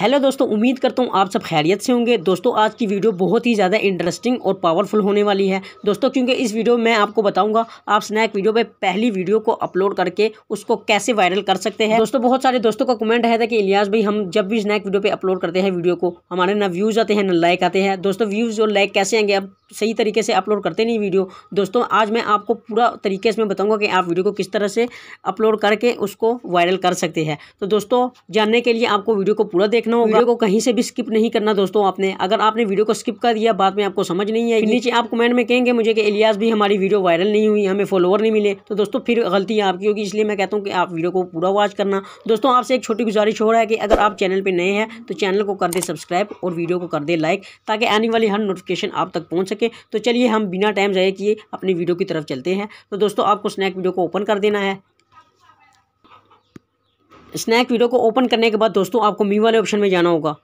Hello दोस्तों, उम्मीद करता हूँ आप सब खैरियत से होंगे। दोस्तों, आज की वीडियो बहुत ही ज़्यादा इंटरेस्टिंग और पावरफुल होने वाली है। दोस्तों, क्योंकि इस वीडियो में आपको बताऊँगा आप स्नैक वीडियो पे पहली वीडियो को अपलोड करके उसको कैसे वायरल कर सकते हैं। दोस्तों, बहुत सारे दोस्तों का कमेंट है था कि इलियास भाई, हम जब भी स्नैक वीडियो पर अपलोड करते हैं वीडियो को, हमारे ना व्यूज़ आते हैं, ना लाइक आते हैं। दोस्तों व्यूज़ और लाइक कैसे आएँगे? अब सही तरीके से अपलोड करते नहीं वीडियो। दोस्तों, आज मैं आपको पूरा तरीके से बताऊँगा कि आप वीडियो को किस तरह से अपलोड करके उसको वायरल कर सकते हैं। तो दोस्तों, जानने के लिए आपको वीडियो को पूरा देखना होगा? वीडियो को कहीं से भी स्किप नहीं करना दोस्तों आपने। अगर आपने वीडियो को स्किप कर दिया बाद में आपको समझ नहीं है नीचे आप कमेंट में कहेंगे मुझे कि इलियास भी हमारी वीडियो वायरल नहीं हुई हमें फॉलोवर नहीं मिले। तो दोस्तों फिर गलती आपकी होगी इसलिए मैं कहता हूँ कि आप वीडियो को पूरा वॉच करना। दोस्तों आपसे एक छोटी गुजारिश हो रहा है कि अगर आप चैनल पर नए हैं तो चैनल को कर दे सब्सक्राइब और वीडियो को कर दे लाइक ताकि आने वाली हर नोटिफिकेशन आप तक पहुँच सके। तो चलिए हम बिना टाइम जाए किए अपनी वीडियो की तरफ़ चलते हैं। तो दोस्तों आपको स्नैक वीडियो को ओपन कर देना है। स्नैक वीडियो को ओपन करने के बाद दोस्तों, आपको मी वाले ऑप्शन में जाना होगा।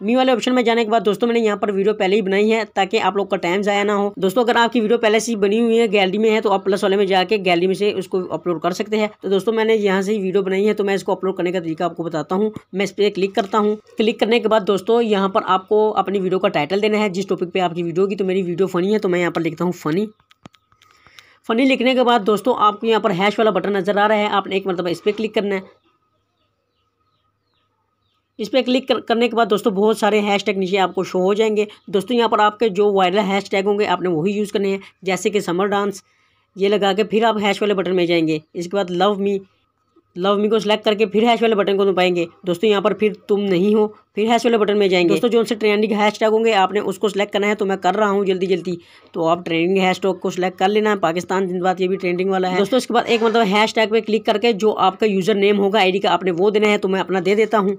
मी वाले ऑप्शन में जाने के बाद दोस्तों, मैंने यहाँ पर वीडियो पहले ही बनाई है ताकि आप लोग का टाइम ज़ाया ना हो। दोस्तों, अगर आपकी वीडियो पहले से ही बनी हुई है, गैलरी में है तो आप प्लस वाले में जाके गैलरी में से उसको अपलोड कर सकते हैं। तो दोस्तों, मैंने यहाँ से ही वीडियो बनाई है तो मैं इसको अपलोड करने का तरीका आपको बताता हूँ। मैं इस पर क्लिक करता हूँ। क्लिक करने के बाद दोस्तों, यहाँ पर आपको अपनी वीडियो का टाइटल देना है। जिस टॉपिक पर आपकी वीडियो होगी तो मेरी वीडियो फनी है तो मैं यहाँ पर लिखता हूँ फनी। फनी लिखने के बाद दोस्तों आपको यहाँ पर हैश वाला बटन नज़र आ रहा है। आपने एक मरतबा इस पर क्लिक करना है। इस पर क्लिक कर, करने के बाद दोस्तों बहुत सारे हैश टैग नीचे आपको शो हो जाएँगे। दोस्तों यहाँ पर आपके जो वायरल हैश टैग होंगे आपने वही यूज़ करने हैं जैसे कि समर डांस ये लगा के फिर आप हैश वाले बटन में जाएँगे। इसके बाद लव मी लव मी को सिलेक्ट करके फिर हैश वाले बटन को दबाएँगे। दोस्तों यहाँ पर फिर तुम नहीं हो फिर हैश वाले बटन में जाएँगे। दोस्तों जो उनसे ट्रेंडिंग हैश टैग होंगे आपने उसको सिलेक्ट करना है तो मैं कर रहा हूँ जल्दी जल्दी। तो आप ट्रेंडिंग हैश टैग को सिलेक्ट कर लेना। है पाकिस्तान जिंदाबाद ये भी ट्रेंडिंग वाला है। दोस्तों इसके बाद एक मतलब हैश टैग पर क्लिक करके जो आपका यूज़र नेम होगा आईडी का आपने वो देना है तो मैं अपना दे देता हूँ।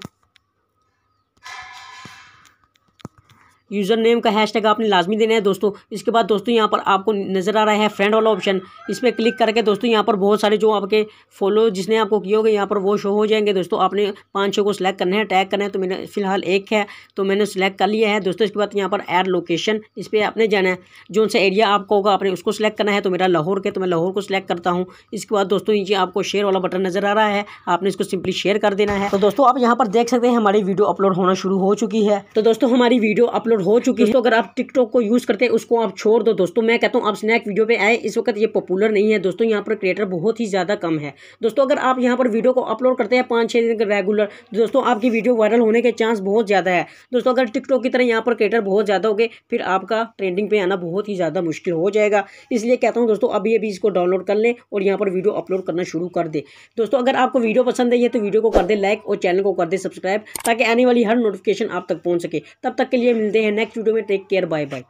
यूज़र नेम का हैश टैग आपने लाजमी देना है दोस्तों। इसके बाद दोस्तों यहाँ पर आपको नज़र आ रहा है फ्रेंड वाला ऑप्शन इस पर क्लिक करके दोस्तों यहाँ पर बहुत सारे जो आपके फॉलो जिसने आपको किए होंगे यहाँ पर वो शो हो जाएँगे। दोस्तों, आपने पाँच छः को सिलेक्ट करना है टैग करना है तो मैंने फ़िलहाल एक है तो मैंने सिलेक्ट कर लिया है। दोस्तों, इसके बाद यहाँ पर एड लोकेशन इस पर आपने जाना है। जो सा एरिया आपको होगा, आपने उसको सिलेक्ट करना है तो मेरा लाहौर के तो मैं लाहौर को सिलेक्ट करता हूँ। इसके बाद दोस्तों नीचे आपको शेयर वाला बटन नज़र आ रहा है, आपने इसको सिंपली शेयर कर देना है। तो दोस्तों, आप यहाँ पर देख सकते हैं, हमारी वीडियो अपलोड होना शुरू हो चुकी है। तो दोस्तों, हमारी वीडियो अपलोड हो चुकी है तो अगर आप टिकटॉक को यूज़ करते हैं, उसको आप छोड़ दो दोस्तों। मैं कहता हूँ आप स्नैक वीडियो पे आए, इस वक्त ये पॉपुलर नहीं है दोस्तों, यहाँ पर क्रिएटर बहुत ही ज़्यादा कम है। दोस्तों, अगर आप यहाँ पर वीडियो को अपलोड करते हैं, पाँच छः दिन रेगुलर दोस्तों, आपकी वीडियो वायरल होने के चांस बहुत ज़्यादा है। दोस्तों, अगर टिकटॉक की तरह यहाँ पर क्रिएटर बहुत ज़्यादा हो गए फिर आपका ट्रेंडिंग पे आना बहुत ही ज़्यादा मुश्किल हो जाएगा। इसलिए कहता हूँ दोस्तों, अभी अभी इसको डाउनलोड कर लें और यहाँ पर वीडियो अपलोड करना शुरू कर दे। दोस्तों, अगर आपको वीडियो पसंद आई है तो वीडियो को कर दे लाइक और चैनल को कर दे सब्सक्राइब ताकि आने वाली हर नोटिफिकेशन आप तक पहुँच सके। तब तक के लिए मिलते हैं नेक्स्ट वीडियो में टेक केयर बाय बाय